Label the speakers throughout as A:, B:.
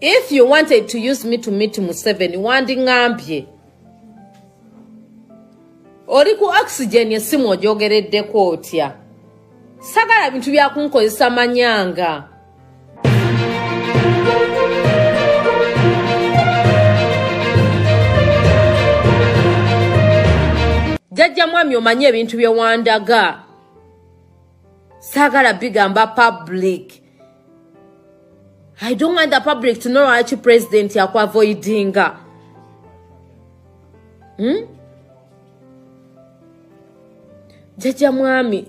A: if you wanted to use me to meet museveni wandiŋambye oli ku oxygen essimu ogyogereddeko otya sagala bintu byakunkozesa manyanga. Jjajja mwami omanye ebintu byewandaga saagala bigamba public i don't want the public to know lwaki president yakuavoidinga hmm? jjajja mwami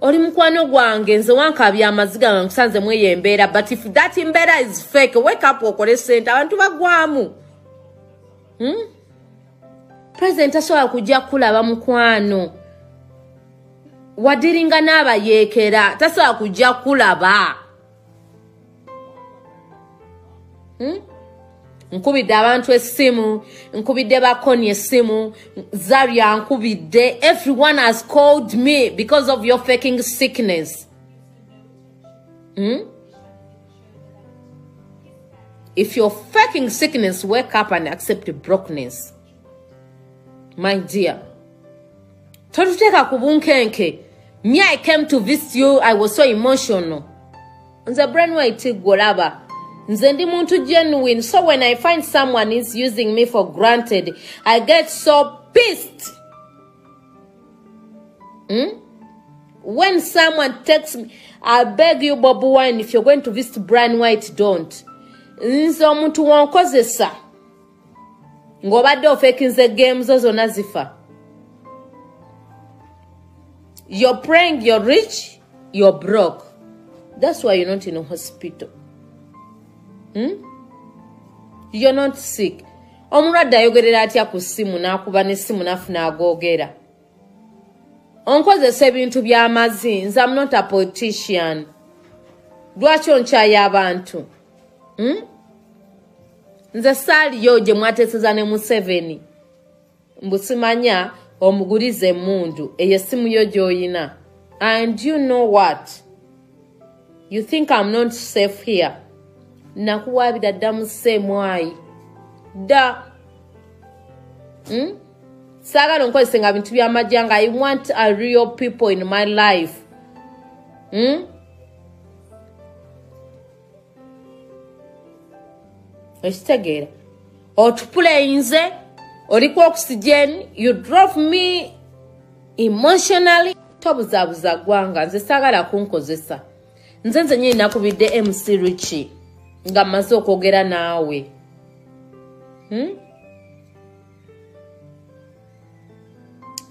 A: oli mukwano gwange nze wankabya amaziga nga nkusanze mweyo embeera but if that embeera is fake wake up okole sente abantu bagwamu hmm? president tasobola kujja kulaba mukwano wadiringa n'abayeekera tasobola kujja kulaba nkubidde abantu essimu nkubidde bakoni essimu zarya nkubidde. Everyone has called me because of your faking sickness. Hmm? if you're faking sickness wake up and accept the brokenness my dear totuteeka ku bunkenke. Me i came to visit you. I was so emotional. Nze brainwhite golaba nze ndi muntu genuine. So when i find someone is using me for granted i get so pissed. Hmm? when someone takes me i beg you bob wine if you're going to visit brian white don't. Nze omuntu wonkozesa ng'obadde ofekinze game zo zonna you're praying you're rich you're broke. That's why you're not in a hospital? You're not sick. Omulwadde ayogerera atya ku ssimu n'akuba n'essimu nafuna agoogera? Onkozesa ebintu by'amazi nze am not a politician. Lwaki onkyayo abantu? Hmm? nze saaliyo gye mwateeseza ne museveni. Mbusimanya omugulize emundu eyo essimu yo gy'oyina. And you know what? You think i'm not safe here nakuwaabira dda mu seemwayi dda. Hmm? saagala onkozese nga bintu by'amajjanga i want a real people in my life. Hmm? ekitegeera otupuleyinze oliku oxygen you drove me emotionally. Tobuzaabuza ggwanga nze saagala kunkozesa. Nze nze nyini nakubidde mc richi nga mmaze okwogera naawe. Hmm?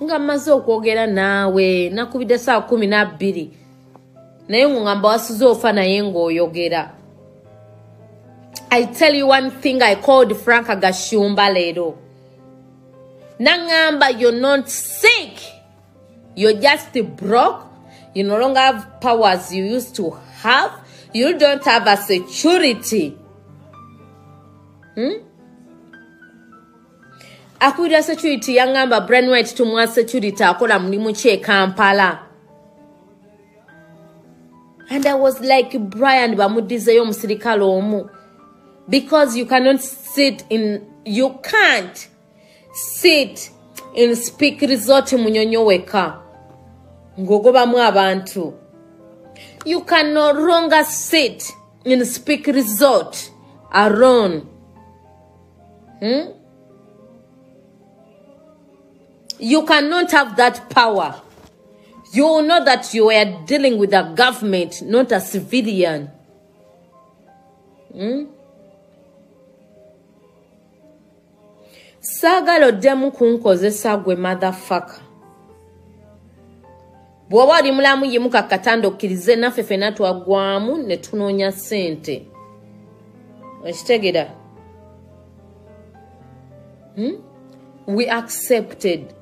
A: nga mmaze okwogera naawe nakubidde saa kumi nabbiri. Naye ngugamba wasuze ofa naye ng'oyogera. I tell you one thing i called frank agashumba leero. Nangamba you're not sick. You're just broke. You no longer have powers you used to have you don't have a security. Hmm? akulira security yangamba brian white tumwa security akola mulimu ki e kampala. And i was like brian bamuddizeyo omusirikale omu. Because you cannot sit in you can't sit in speak resort munyonyo weka. Ng'ogobamu abantu you can no longer sit in speak resort alone hmm? you cannot have that power you know that you are dealing with a government not a civilian hmm? saagala oddemu kunkozesa gwe motherfucker bw'oba oli mulamu yimuka katanda okkirize naffe fena twagwamu ne tunoonya ssente. Ekitegera hmm? we accepted.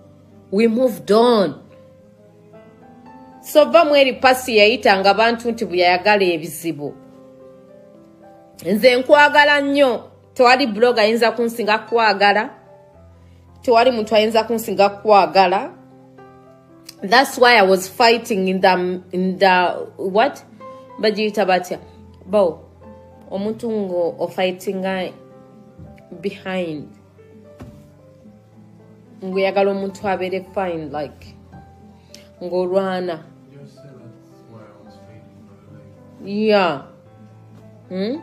A: We moved on. So va mu eri pasi yayitanga abantu nti bwe yayagala ebizibu. Nze nkwagala nnyo. Tewali blog ayinza kunsinga kwagala. Tewali muntu ayinza kunsinga kwagala that's why i was fighting in the, in the what? Bagiyita batya bo omuntu ngo ofightinga behind. Ngaoyagala omuntu abeere fine like ng'olwana yeah. Hmm?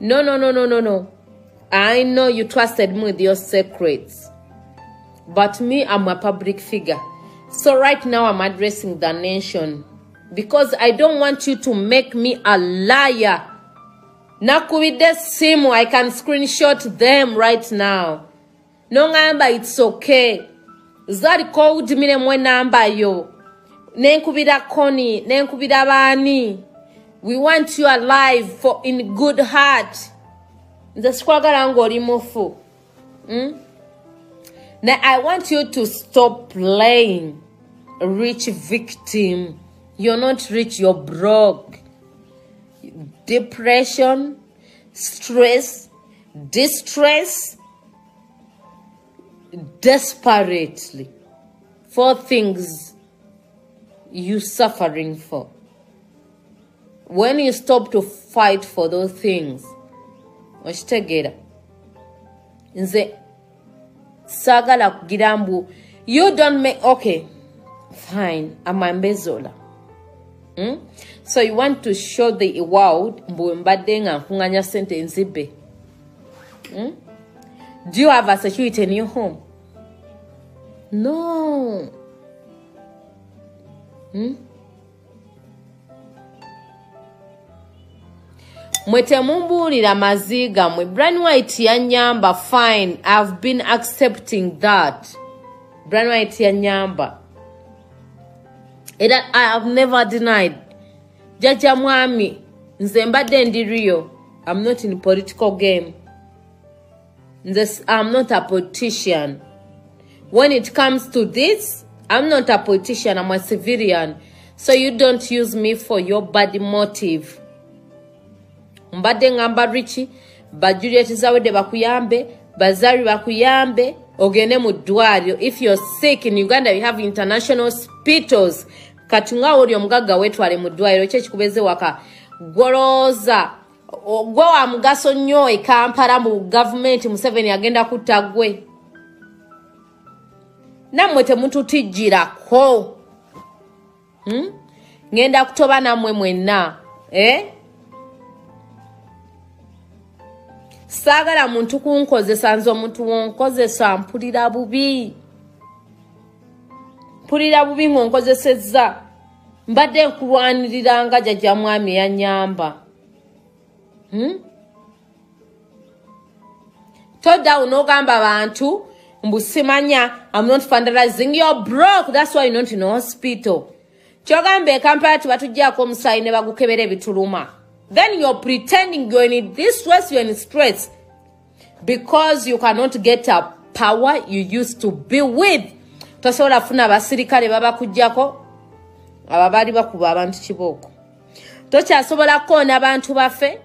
A: no no no no no no i know you trusted me with your secrets but me i'm a public figure. So right now i'm addressing the nation because i don't want you to make me a liar. Nakubidde simu i can screenshot them right now. Noŋamba its okay. Zaliko owudimiremu enamba yo. Nenkubira koni nenkubira baani we want you alive for in good heart nze sikwagala ngaoli mufu. Mm? now i want you to stop playing rich victim. You're not rich you're broke. Depression stress distress desperately. For things you suffering for. When you stop to fight for those things okitegeera nze saagala kugira mbu you don't make okay fine amambezola hmm? so you want to show the world mbu mbadde nga nkuŋŋanya sente nzibbe hmm? do you have a security in your home no hmm? Mwe temumbuulira mazii gammwe bran white yanyamba fine ihave been accepting that. Bran white yanyamba era i have never denied. Jajja mwami nze mbadde ndi rio. Im not in political game. This i'm not a politician. When it comes to this i'm not a politician i'm a civilian. So you don't use me for your bad motive mbadde ngamba riki bajuliet zawedde bakuyambe bazaari bakuyambe. Ogende mu ddwaliro if you're sick in uganda we have international hospitals kati ngaawo oli omugagga wetwale mu ddwaliro ki ekikubeze waka? Gwolowooza gwe wa mugaso nnyo ekampala mu gavumenti museveni agenda kutta gwe nammwe temututijjirako. Hmm? ngenda kutoba nammwe mwenna eh? Saagala muntu kunkozesa nze omuntu wonkozesa mpulira bubi. Mpulira bubi ngaonkozesezza mbadde nkulwaniriranga jajja mwami eyanyamba. Hmm? todawo n'ogamba bantu mbusimanya im not fundraising you're broke that's why you're not in hospital. Kyogamba ekampala tibatugjaako omusaayi ne bagukebera ebituluma then you're pretending you're in this stress you're in stress. Because you cannot get a power you used to be with. Tosobola kufuna abasirikale babakujjako aba baali bakuba abantu kibooko. Tokyasobola kukoona bantu baffe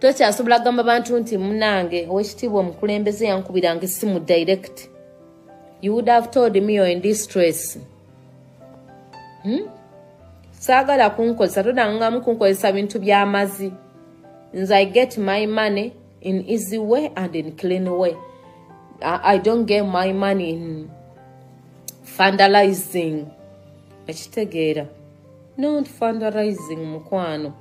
A: tokyasobola kugamba bantu nti munange owekitiibwa omukulembeze yankubiranga essimu direct. You would have told me you're in distress. Hmm? Saagala kunkozesa todangamu kunkozesa bintu byamazi nze i get my money in easy way and in clean way. I, don't get my money in fandalizing ekitegeera. Not fandalizing mukwano.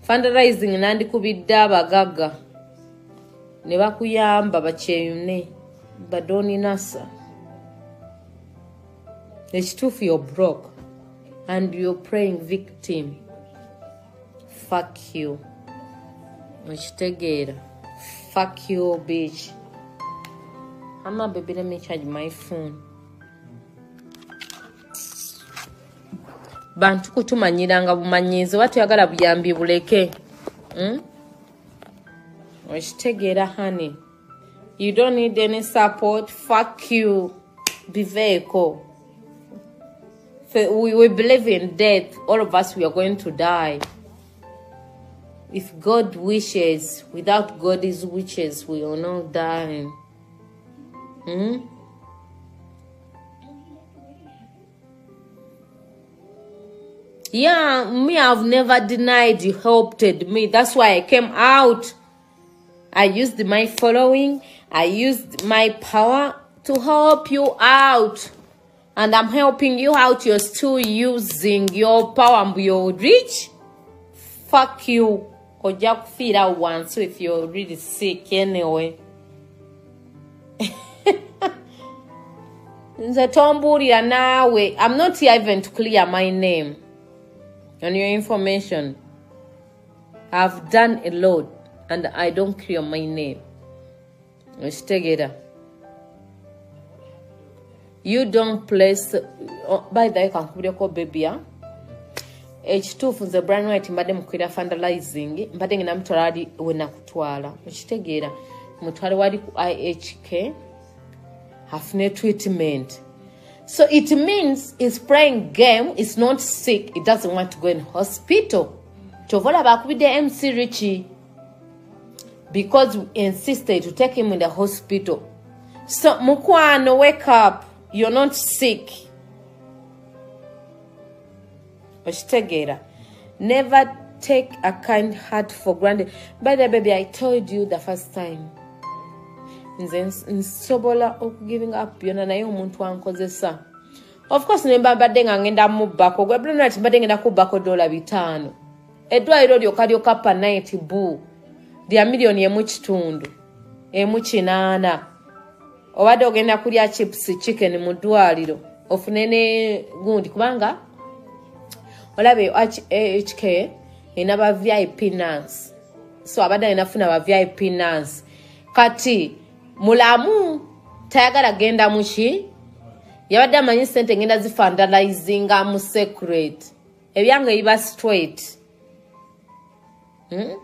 A: Fandalizing nandikubidde abagagga ne bakuyamba bakyeyune badoninasa ekituufu yo broke and you're praying victim. Fuck you. Ekitegeera fuck you bitch. Ama baby let me charge my phone. Bantu kutumanyiranga bumanyizi oba tuyagala buyambi buleke. Hmm? okitegeera honey. You don't need any support. Fuck you. Biveeko we, we believe in death. All of us, we are going to die. If God wishes, without God's wishes, we are not dying. Hmm? Yeah, me, I've never denied you helped me. That's why I came out. I used my following. I used my power to help you out and i'm helping you out. You're still using your power and your reach, fuck you. Ojja kufiira wansi if you're really sick anyway. Nze tombuulira naawe i'm not here even to clear my name and your information. I've done a lot and i don't clear my name. Okitegeera you don't place oh, by the way kankubireko babya ekituufu nze brian white mbadde mukwira fandalizing mbadde ngenda mutwala ali wenakutwala okitegeera mutwale wali ku ihk afune treatment. So it means is playing game is not sick it doesn't want to go in hospital. Kyova olaba akubidde mc richi because we insisted to take him in the hospital. So mukwano wake up you're not sick. Okitegeera never take a kind heart for granted. By the baby i told you the first time. Nze nsobola okugiving up byonna naye omuntu ankozesa. Of course nemba mbadde nga ngenda mubbako. Gweblanat mbadde ngenda kubbako dola bitaano? Eddwaliro lyoka lyoka panit bu lya miliyoni emu kitundu. Emu kinaana obadde ogenda kulya chips chicken mu ddwaliro ofune ne gundi kubanga olabe hk erina ba vip nance so abadde alinafuna ba vip nance kati mulamu tayagala genda muki yabadde amanyi sente ngenda zifandalizinga mu secret. Ebyange biba straight. Hmm?